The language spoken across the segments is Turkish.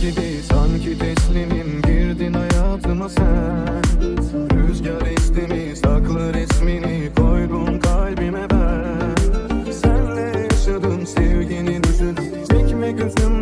gibi sanki teslimim. Girdin hayatıma sen. Rüzgar esti mi saklı resmini koydum kalbime ben. Senle yaşadım sevgini düşün Çekme gözümden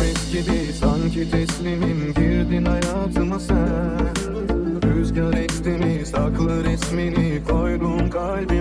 nefes gibi sanki teslimim. Girdin hayatıma sen. Rüzgar esti mi saklı resmini koydum kalbime